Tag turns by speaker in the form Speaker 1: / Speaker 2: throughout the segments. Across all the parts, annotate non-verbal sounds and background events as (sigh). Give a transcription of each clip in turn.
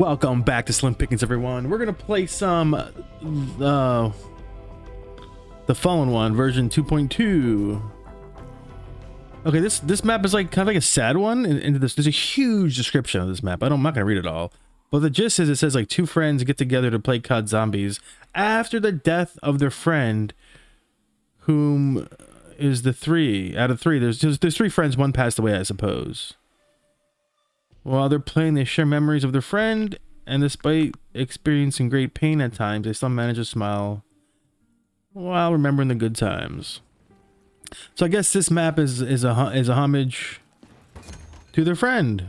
Speaker 1: Welcome back to Slim Pickens, everyone. We're gonna play some uh, the Fallen one, version 2.2. Okay, this this map is like kind of like a sad one. Into this, there's a huge description of this map. I don't, I'm not gonna read it all, but the gist is it says like two friends get together to play COD Zombies after the death of their friend, whom is the three out of three. There's there's, there's three friends. One passed away, I suppose. While they're playing, they share memories of their friend, and despite experiencing great pain at times, they still manage to smile while remembering the good times. So I guess this map is is a is a homage to their friend.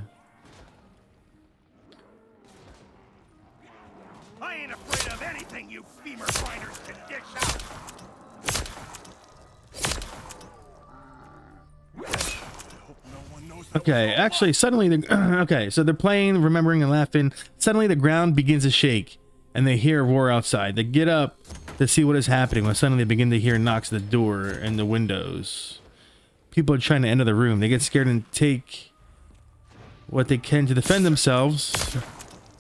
Speaker 1: Okay, actually, suddenly the (clears throat) okay, so they're playing, remembering, and laughing. Suddenly, the ground begins to shake, and they hear a roar outside. They get up to see what is happening when suddenly they begin to hear knocks at the door and the windows. People are trying to enter the room. They get scared and take what they can to defend themselves.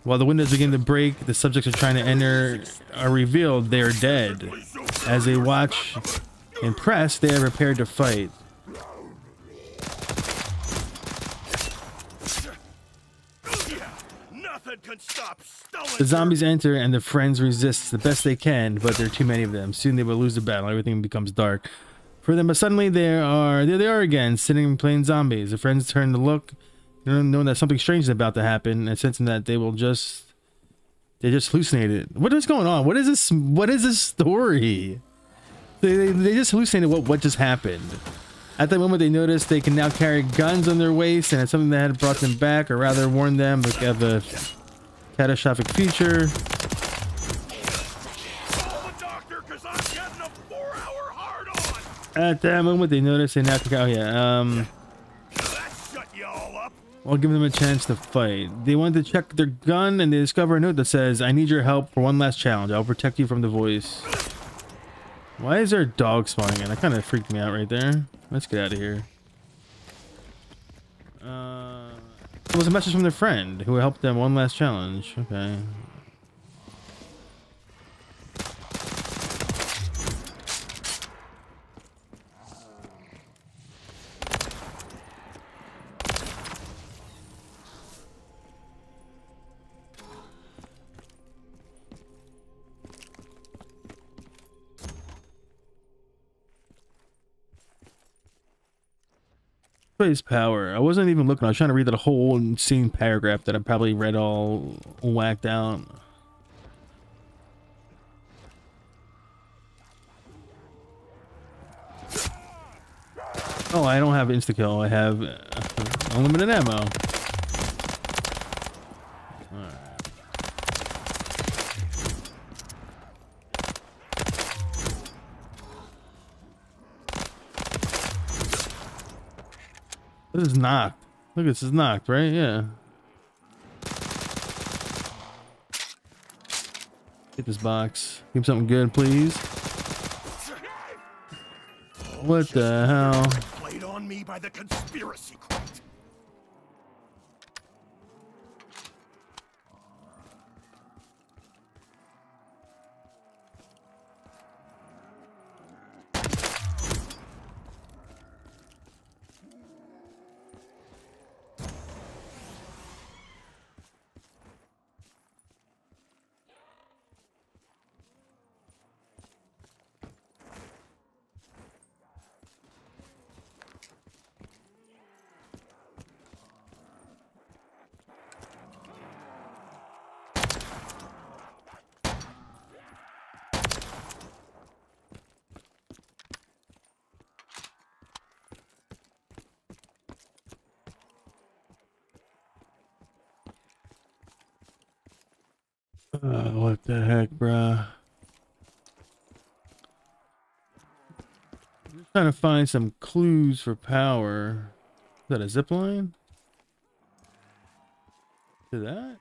Speaker 1: While the windows begin to break, the subjects are trying to enter are revealed they are dead. As they watch impressed, they are prepared to fight.
Speaker 2: Yeah, nothing can stop stolen.
Speaker 1: The zombies enter and the friends resist the best they can, but there are too many of them. Soon they will lose the battle. Everything becomes dark for them. But suddenly they are there. They are again, sitting and playing zombies. The friends turn to look, knowing that something strange is about to happen, and sensing that they will just they just hallucinated. What is going on? What is this? What is this story? They, they, they just hallucinated what what just happened. At that moment, they notice they can now carry guns on their waist, and it's something that had brought them back, or rather warned them of a catastrophic
Speaker 2: on.
Speaker 1: At that moment, they notice they now can. Oh yeah. Um. While giving them a chance to fight, they want to check their gun, and they discover a note that says, "I need your help for one last challenge. I'll protect you from the voice." Why is there a dog spawning in? That kind of freaked me out right there. Let's get out of here. Uh, it was a message from their friend who helped them one last challenge. Okay. Space power. I wasn't even looking. I was trying to read that whole insane paragraph that I probably read all whacked out. Oh, I don't have insta kill. I have uh, unlimited ammo. This is knocked. Look, this is knocked, right? Yeah. Get this box. Give me something good, please. What the hell?
Speaker 2: Played on me by the conspiracy.
Speaker 1: Uh, what the heck, bruh? Just trying to find some clues for power. Is that a zip line? To that?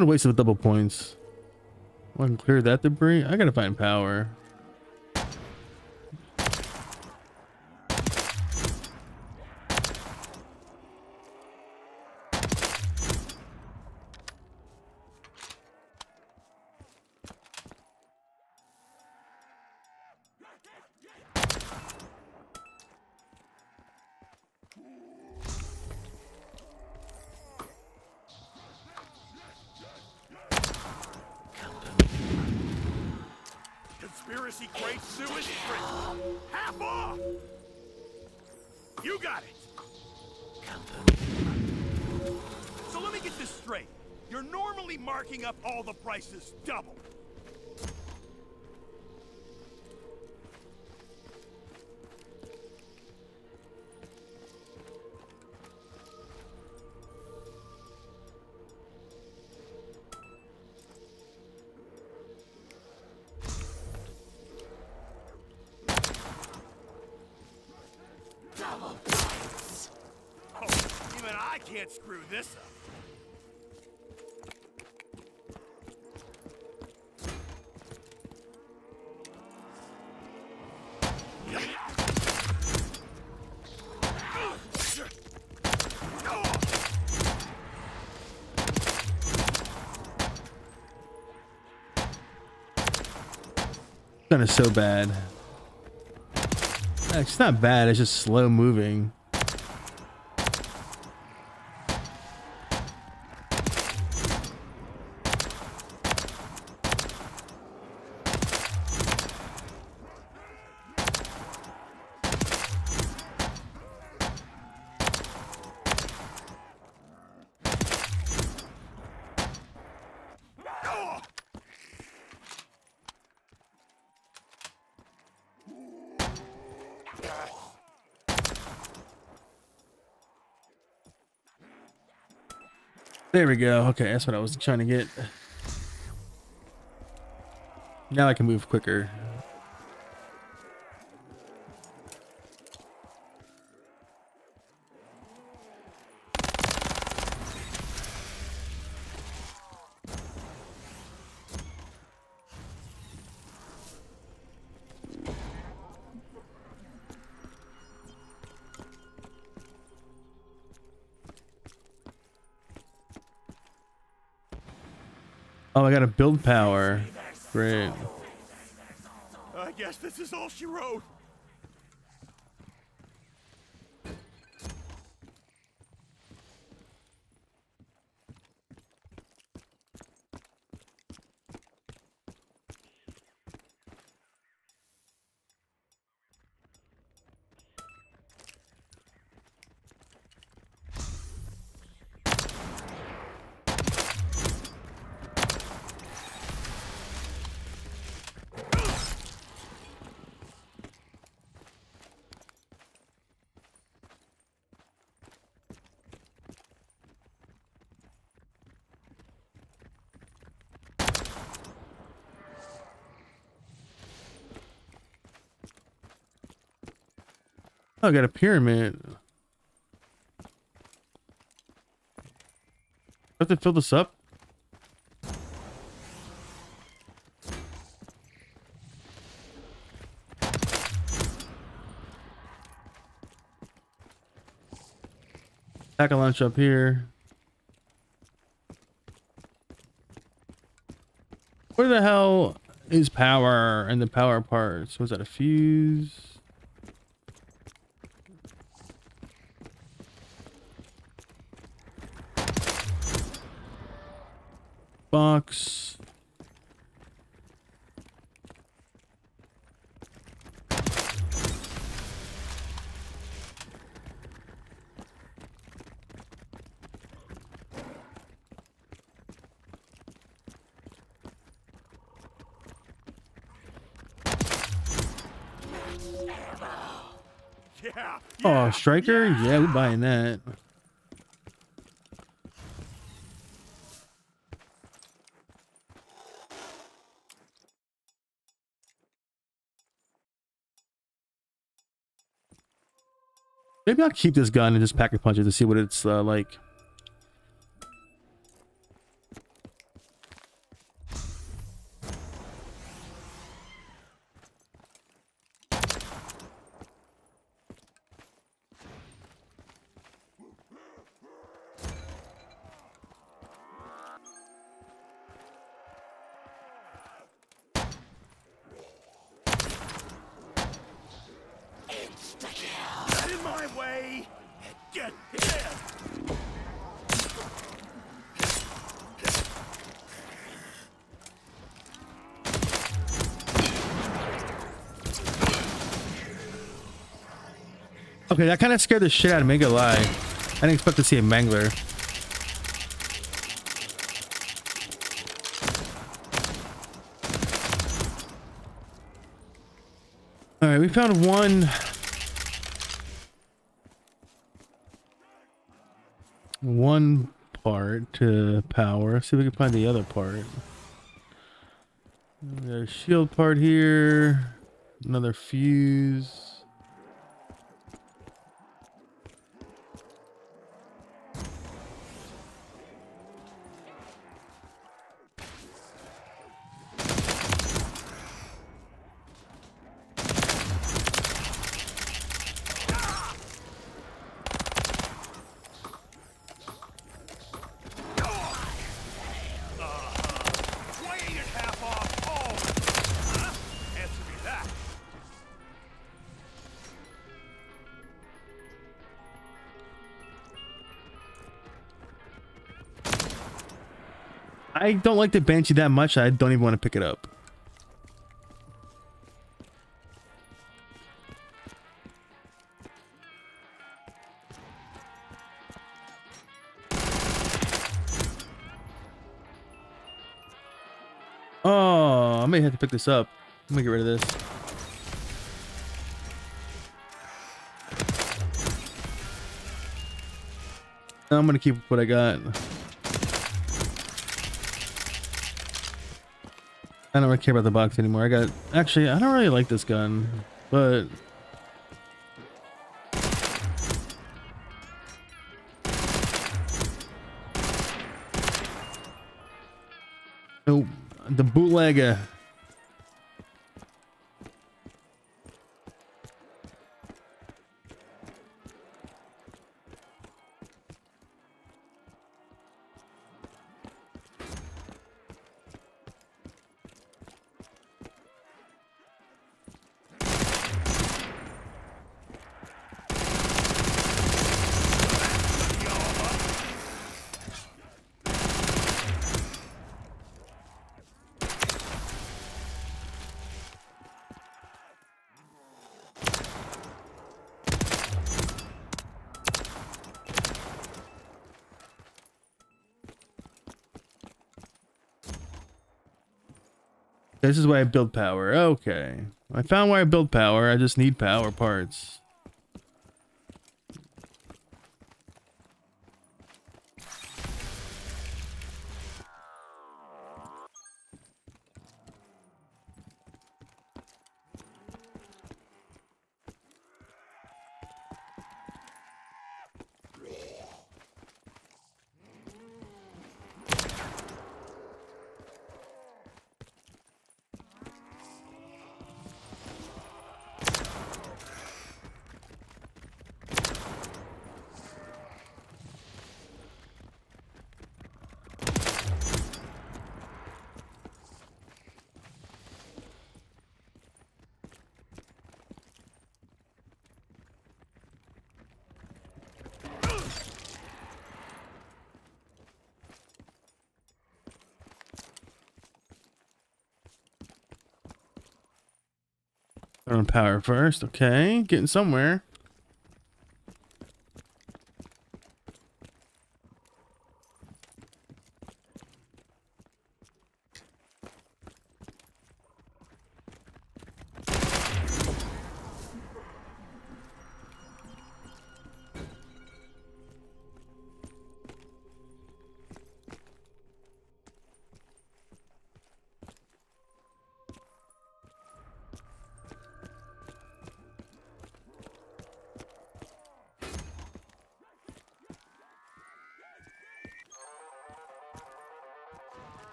Speaker 1: Gonna waste some double points. I can clear that debris. I gotta find power. Kind of so bad. It's not bad, it's just slow moving. Go. Okay, that's what I was trying to get. Now I can move quicker. Build power. Great.
Speaker 2: I guess this is all she wrote.
Speaker 1: Oh, I got a pyramid. I have to fill this up? Pack a lunch up here. Where the hell is power and the power parts? Was that a fuse? box.
Speaker 2: Yeah.
Speaker 1: Oh, striker? Yeah, we're buying that. Maybe I'll keep this gun and just pack a punch it to see what it's uh, like.
Speaker 2: Get in my way. Get him.
Speaker 1: Okay, that kind of scared the shit out of me, gonna lie. I didn't expect to see a mangler. Alright, we found one... One part to power. See if we can find the other part. There's a shield part here. Another fuse. I don't like the Banshee that much. I don't even want to pick it up. Oh, I may have to pick this up. Let me get rid of this. I'm gonna keep what I got. I don't really care about the box anymore. I got actually I don't really like this gun, but Nope. The bootlegger. This is why I build power. Okay. I found where I build power. I just need power parts.
Speaker 3: On power first. Okay, getting somewhere.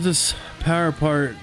Speaker 1: This
Speaker 3: power part?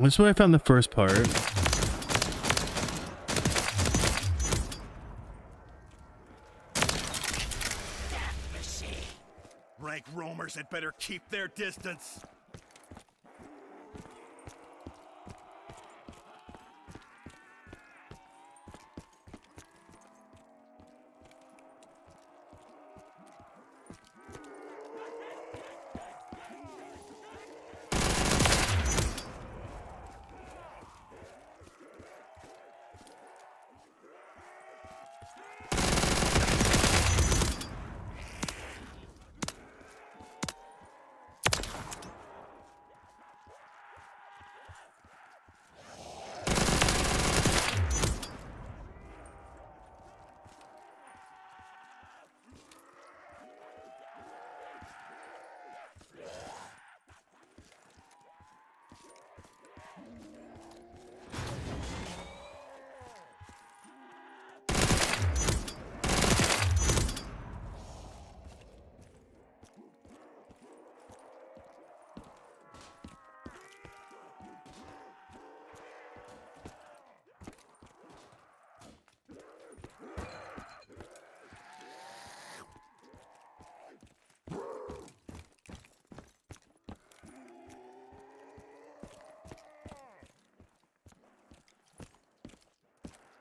Speaker 1: This is where I found the first part.
Speaker 2: Rank roamers had better keep their distance.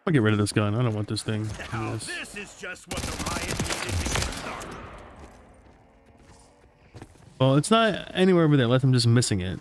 Speaker 1: I'll get rid of this gun. I don't want this thing.
Speaker 2: Now,
Speaker 1: Yes.
Speaker 2: this is just what the riot needed to get started.
Speaker 1: Well, it's not anywhere over there unless I'm just missing it.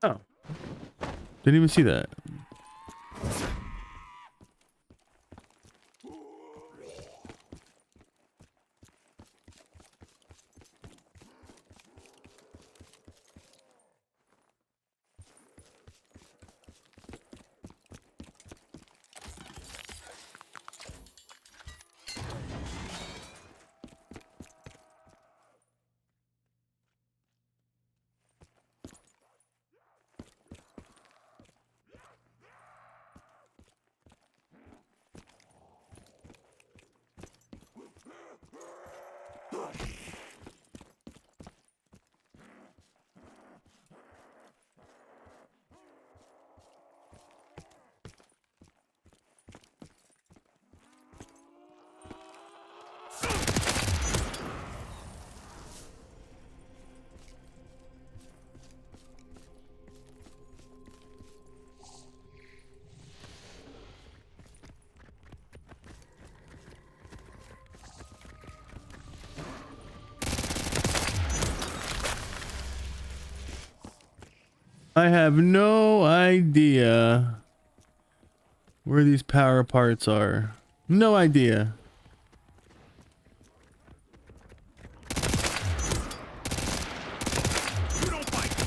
Speaker 1: Oh. Didn't even see that. I have no idea where these power parts are. No idea.
Speaker 2: You don't fight me.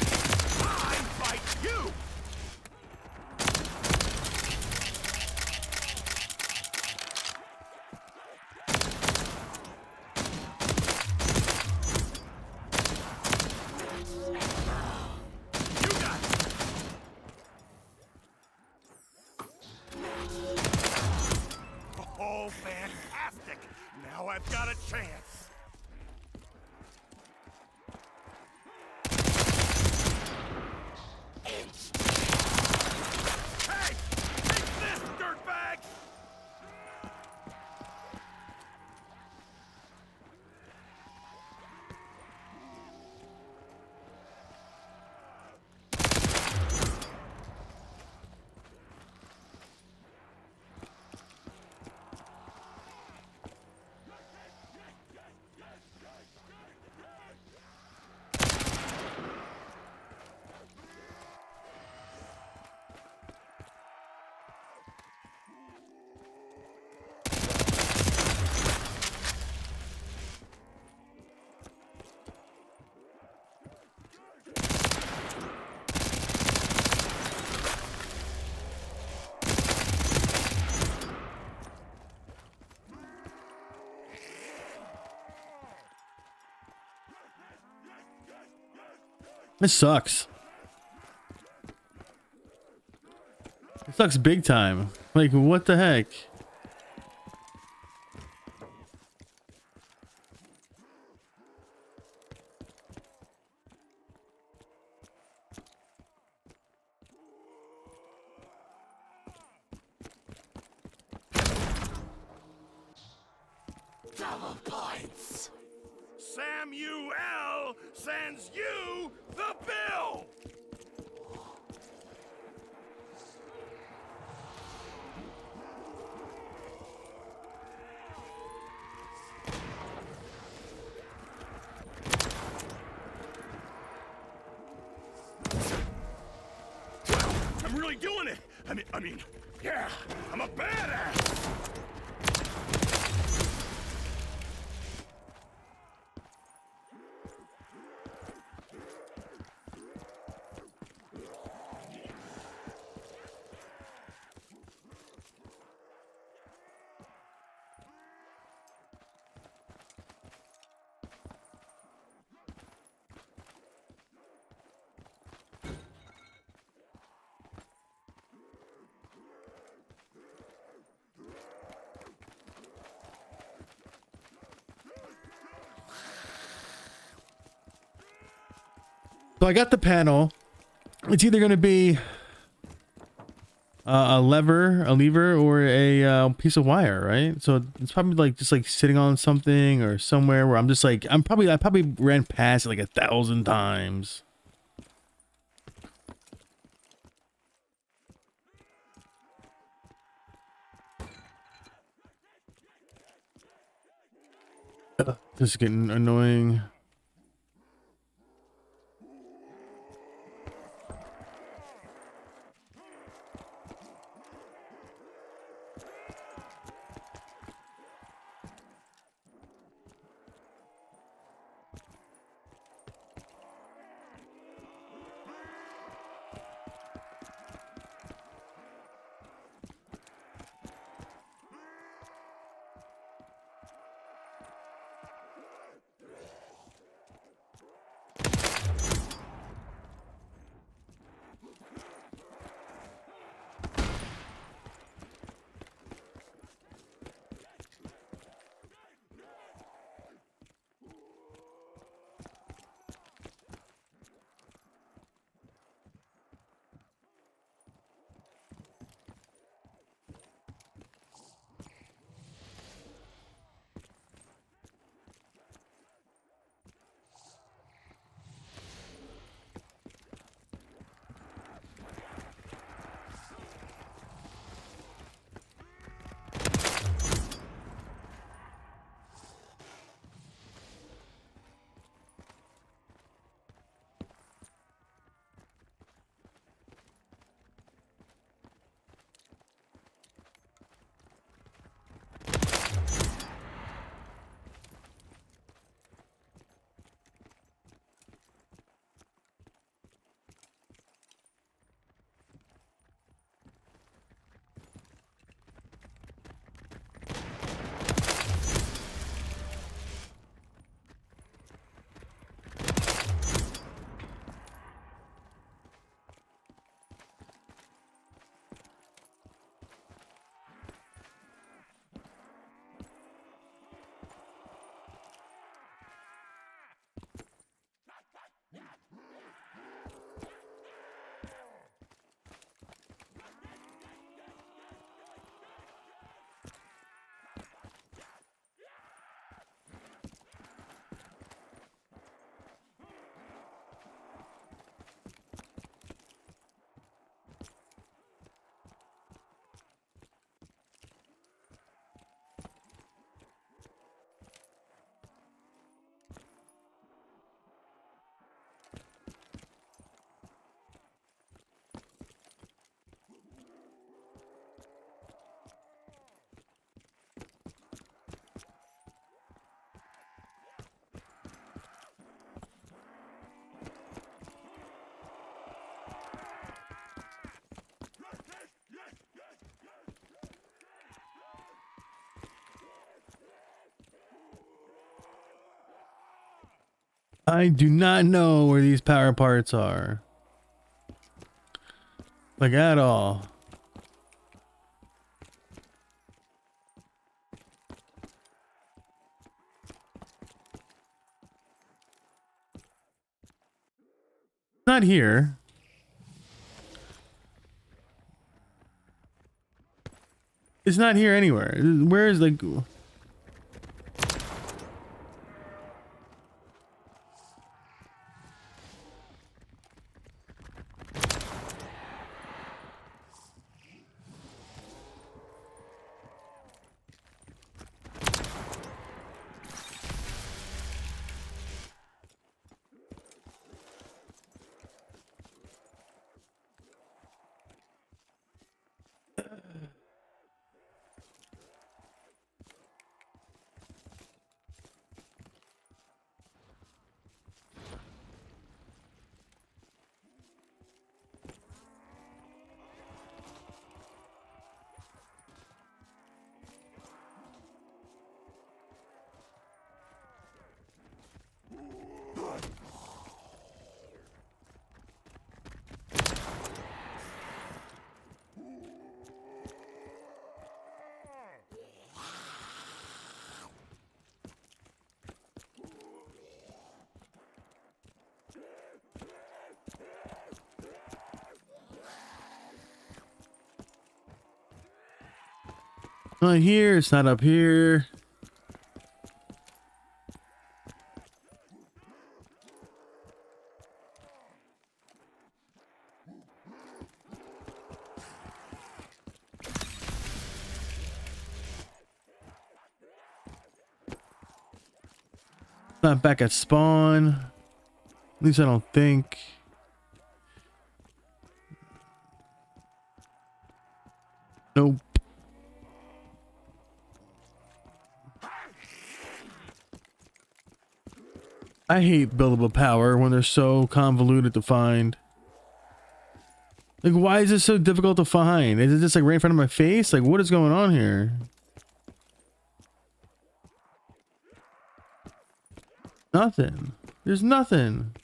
Speaker 2: I fight you. You got it. Oh, fantastic! Now I've got a chance. Hey! Take this, dirt
Speaker 1: This sucks. It sucks big time. Like, what the heck?
Speaker 2: Double points. Samuel sends you the bill. I'm really doing it. I mean, I mean, yeah, I'm a badass.
Speaker 1: So I got the panel. It's either going to be uh, a lever, a lever, or a uh, piece of wire, right? So it's probably like just like sitting on something or somewhere where I'm just like I'm probably I probably ran past it like a thousand times. This is getting annoying. I do not know where these power parts are. Like at all. Not here. It's not here anywhere. Where is like not here, it's not up here. Not back at spawn. At least I don't think. Nope. I hate buildable power when they're so convoluted to find. Like, why is this so difficult to find? Is it just like right in front of my face? Like, what is going on here? Nothing. There's nothing.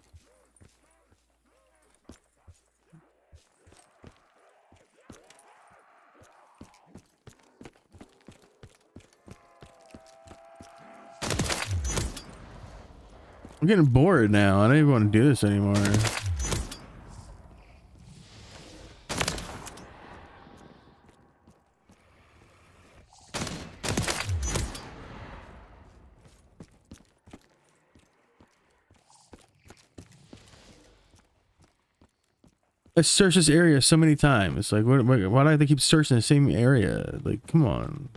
Speaker 1: I'm getting bored now. I don't even want to do this anymore. I searched this area so many times. Like, what, why do I have to keep searching the same area? Like, come on.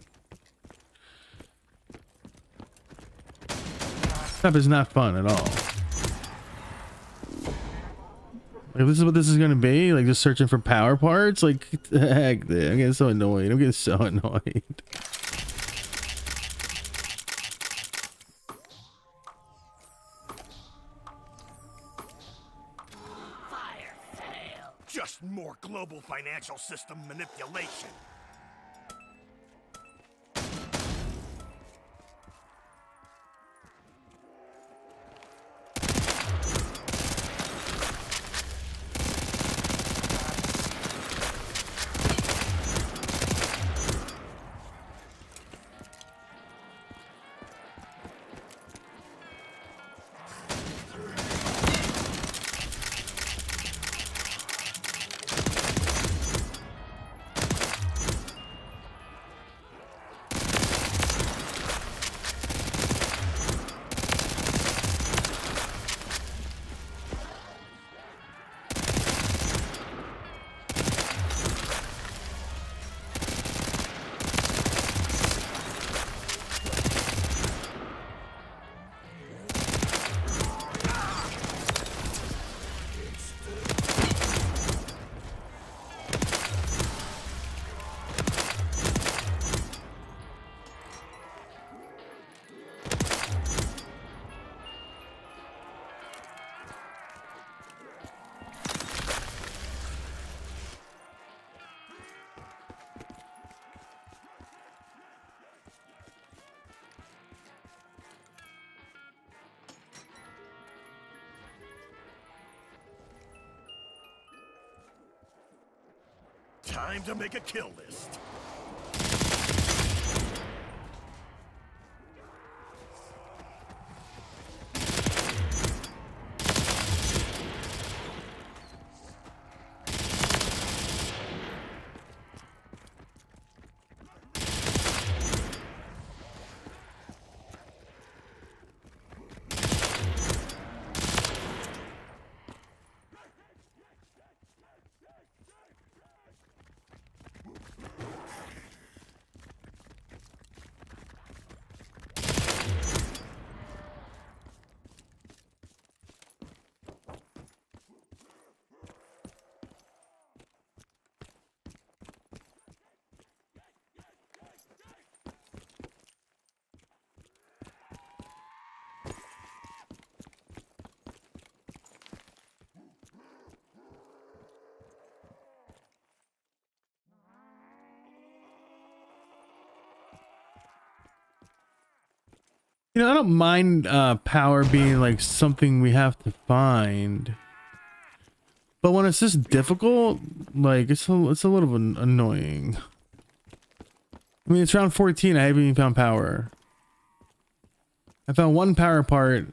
Speaker 1: That is not fun at all. Like, this is what this is gonna be? Like, just searching for power parts? Like, the heck, dude. I'm getting so annoyed. I'm getting so (laughs) annoyed.
Speaker 2: Fire, Just more global financial system manipulation. Time to make a kill list.
Speaker 1: You know, I don't mind uh, power being like something we have to find, but when it's this difficult, like it's a, it's a little an- annoying. I mean, it's round 14. I haven't even found power. I found one power part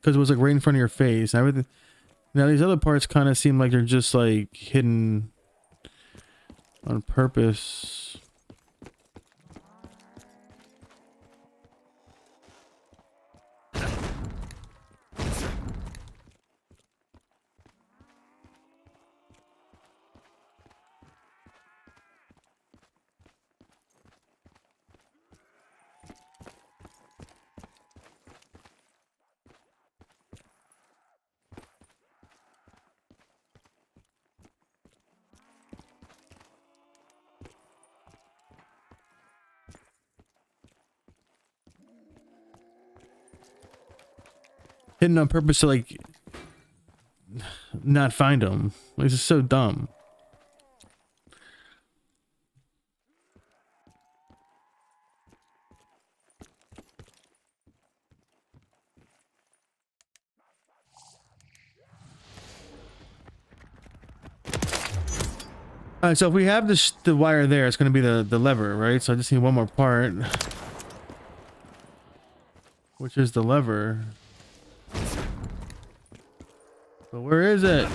Speaker 1: because it was like right in front of your face. Everything. Now these other parts kind of seem like they're just like hidden on purpose. Hidden on purpose to like not find them. This is so dumb. All right, so if we have this the wire there, it's going to be the the lever, right? So I just need one more part, which is the lever. Where is it?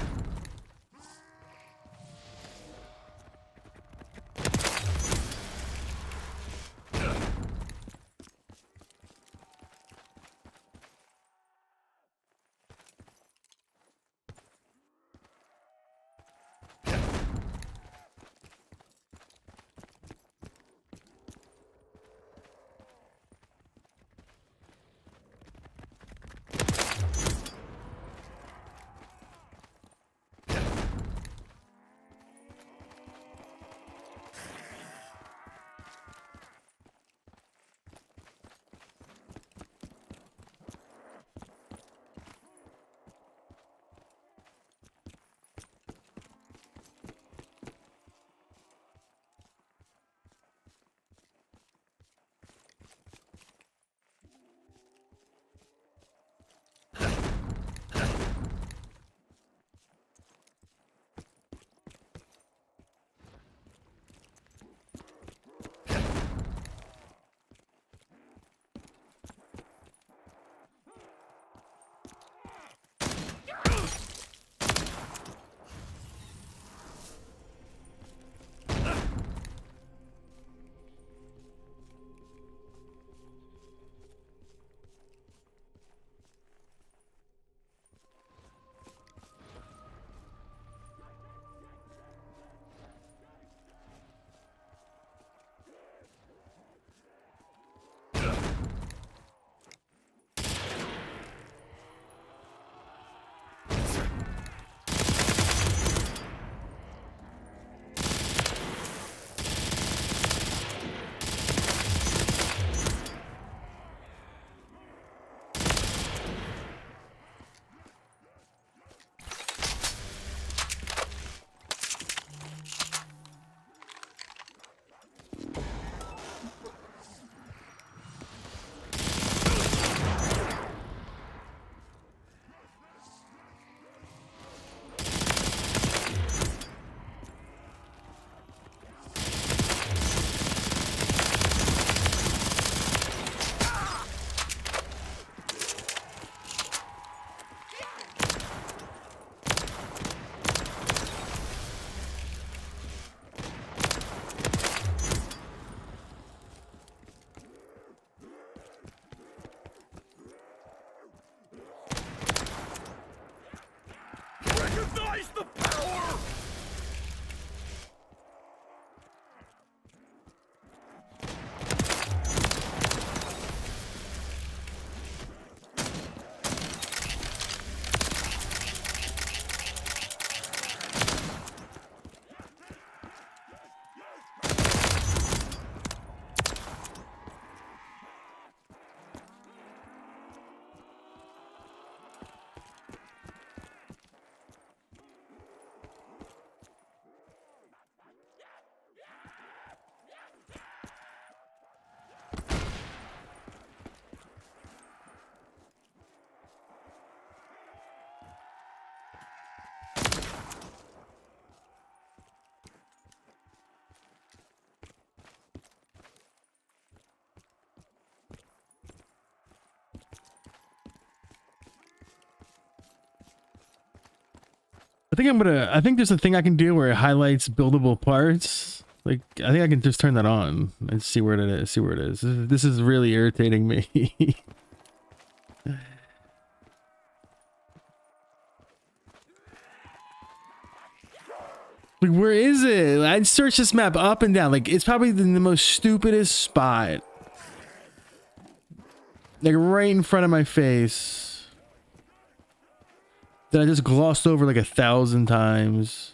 Speaker 1: Think I'm gonna. I think there's a thing I can do where it highlights buildable parts. Like I think I can just turn that on and see where it is. See where it is. This is, really irritating me. (laughs) like where is it? I'd search this map up and down. Like it's probably the, the most stupidest spot. Like right in front of my face. That I just glossed over like a thousand times.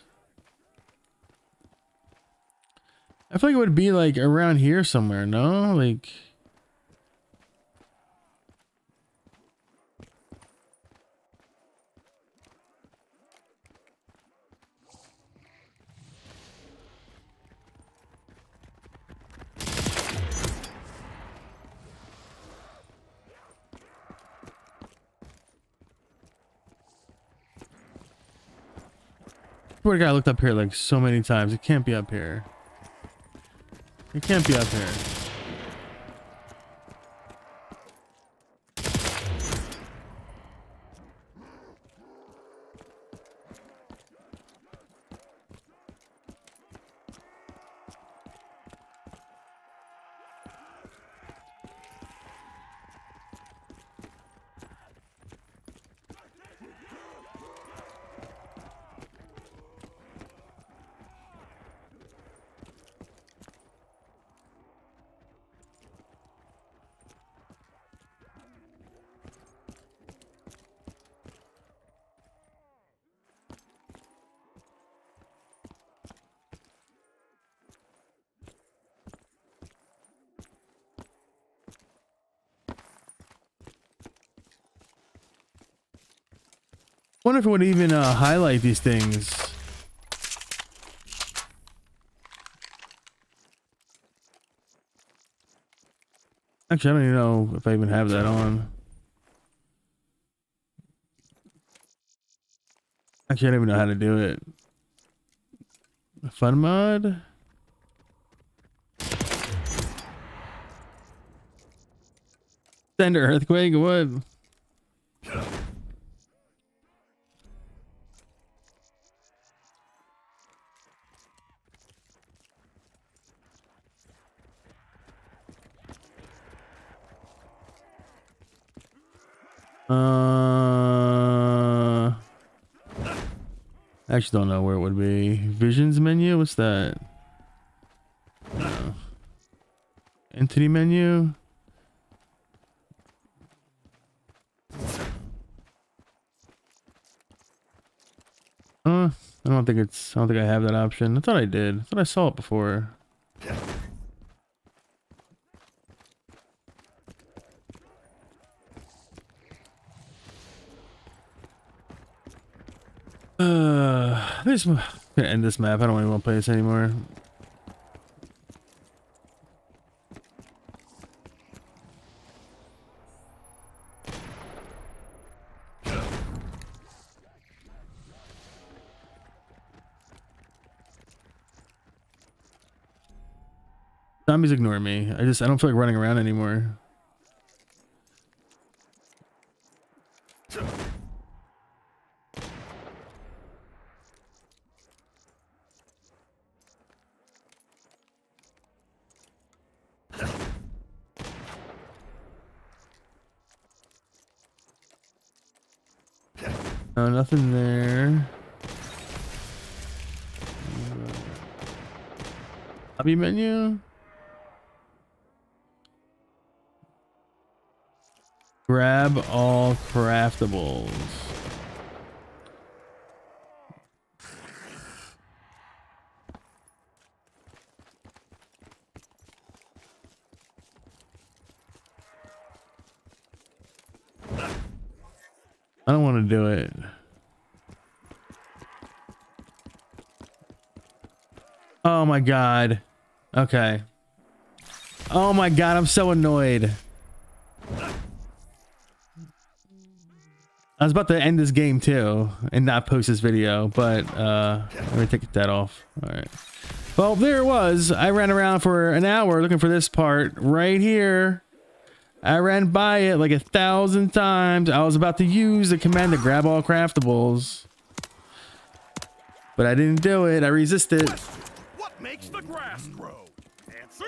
Speaker 1: I feel like it would be like around here somewhere, no? Like Poor guy looked up here like so many times. It can't be up here. It can't be up here. Wonder if it would even uh, highlight these things. Actually, I don't even know if I even have that on. Actually, I don't even know how to do it. Fun mod? Thunder, earthquake, what? Don't know where it would be. Visions menu? What's that? No. Entity menu? Uh, I don't think it's, I don't think I have that option. I thought I did. I thought I saw it before. Gonna end this map. I don't even want to play this anymore. Zombies ignore me. I just I don't feel like running around anymore. No, nothing there. Hobby menu. Grab all craftables. I don't want to do it. Oh my god. Okay. Oh my god, I'm so annoyed. I was about to end this game too and not post this video, but uh let me take that off. Alright. Well, there it was. I ran around for an hour looking for this part right here. I ran by it like a thousand times. I was about to use the command to grab all craftables.
Speaker 2: but I didn't do it. I resisted.
Speaker 1: Makes the grass grow? Answer,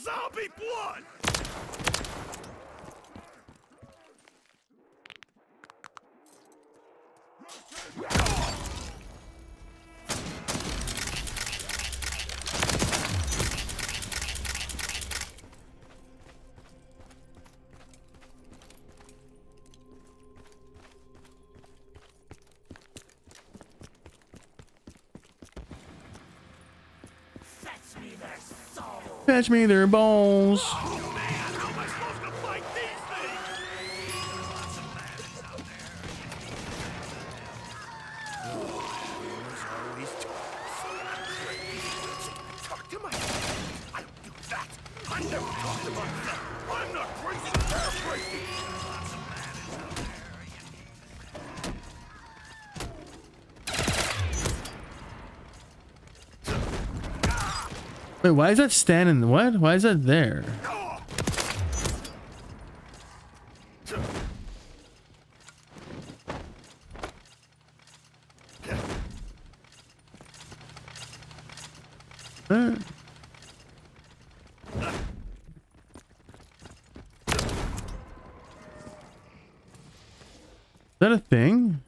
Speaker 1: zombie blood.
Speaker 2: Fetch me their balls. Wait, why is that standing? What? Why is that there?
Speaker 1: Ah!
Speaker 2: Uh. Is that a thing?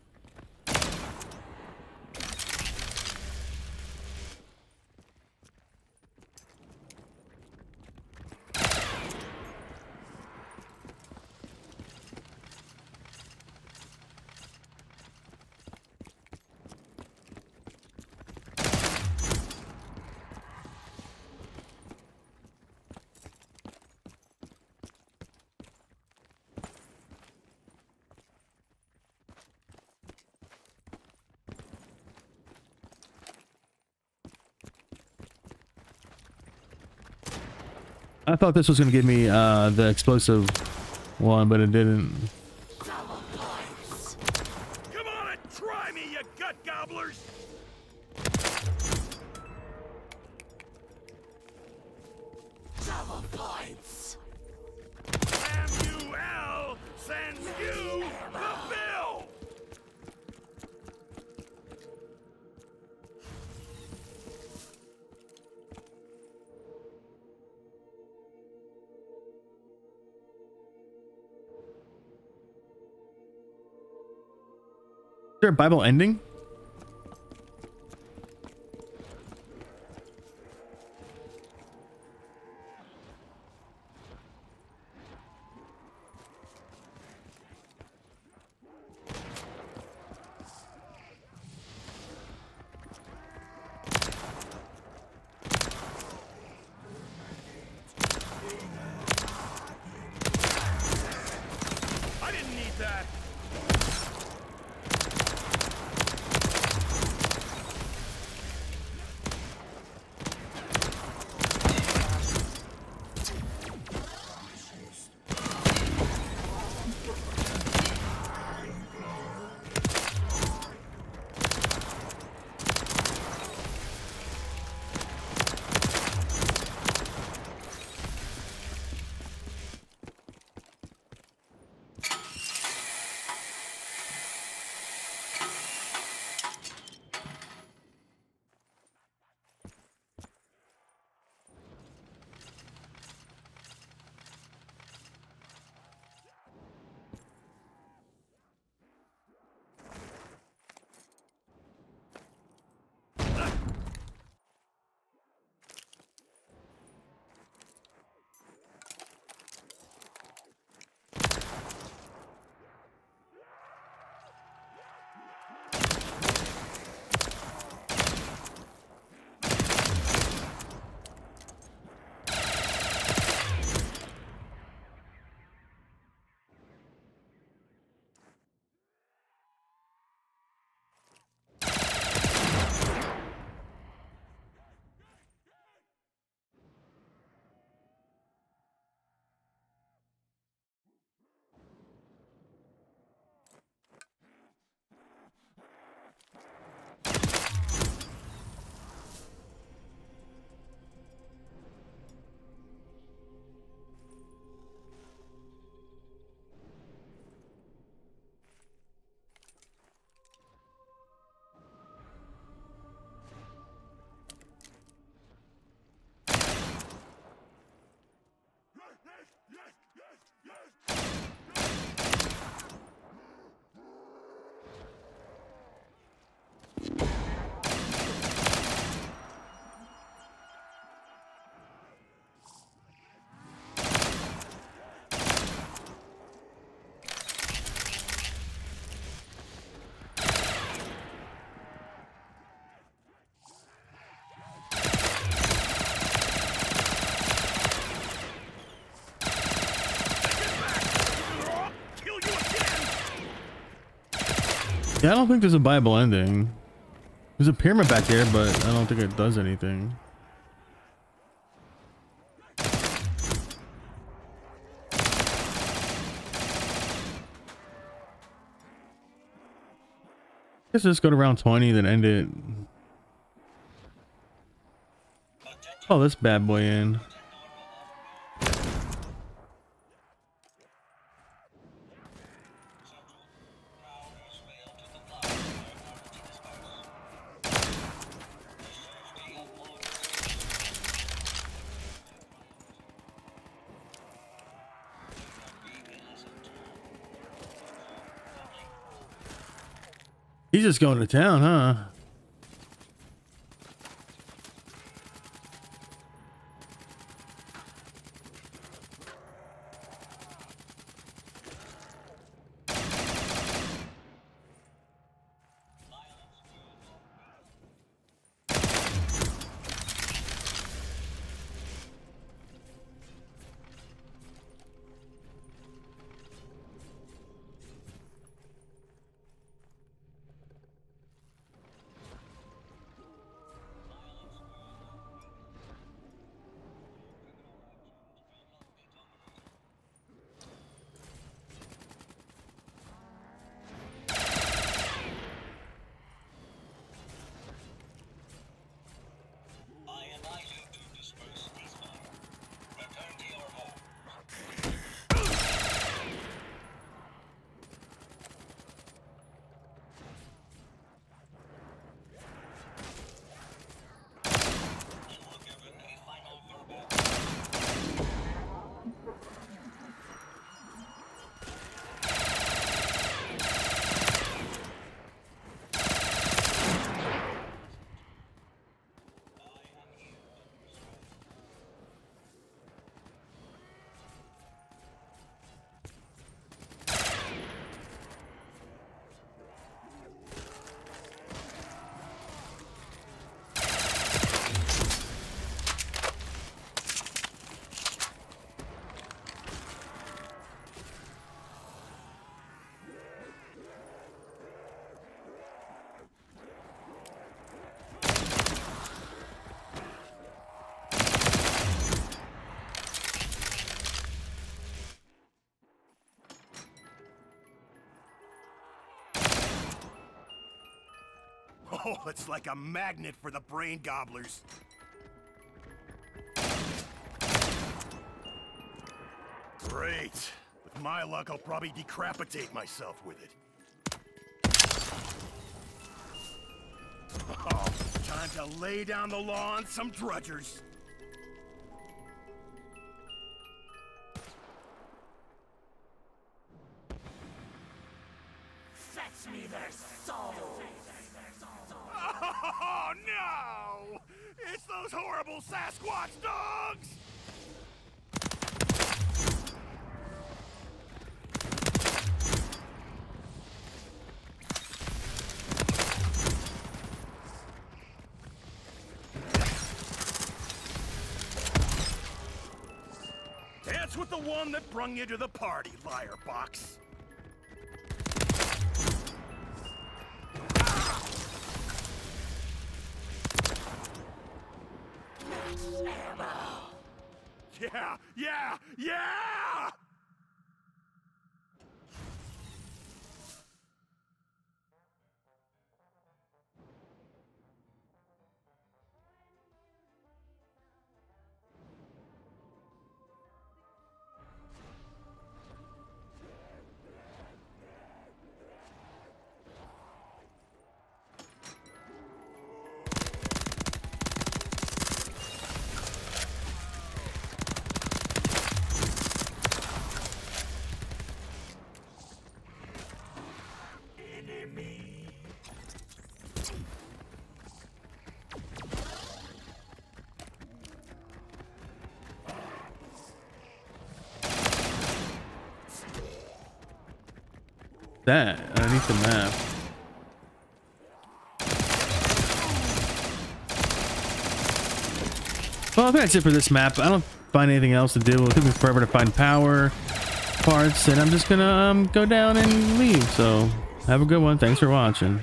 Speaker 2: I thought this was gonna give me uh, the explosive one, but it didn't. There a Bible ending?
Speaker 4: Yeah, I don't think there's a Bible ending. There's a pyramid back there, but I don't think it does anything. Guess just go to round 20, then end it. Oh, this bad boy in. Just going to town, huh?
Speaker 2: Oh, it's like a magnet for the brain gobblers. Great. With my luck, I'll probably decapitate myself with it. Oh, time to lay down the law on some drudgers. Brung you to the party, liar box. Yeah, yeah, yeah!
Speaker 4: That underneath the map. Well, I think that's it for this map. I don't find anything else to do. It took me forever to find power parts, and I'm just gonna um, go down and leave. So,
Speaker 1: Have a good one. Thanks for watching.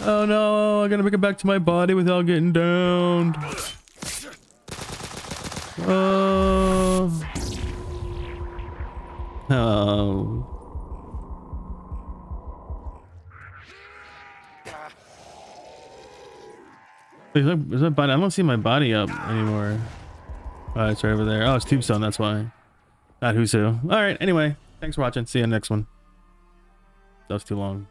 Speaker 1: Oh no, I gotta make it back to my body without getting downed. Oh. Oh. Body? I don't see my body up anymore. Oh, it's right over there. Oh, it's Tombstone. That's why. Not Who's Who. All right. Anyway, thanks for watching. See you in the next one. That was too long.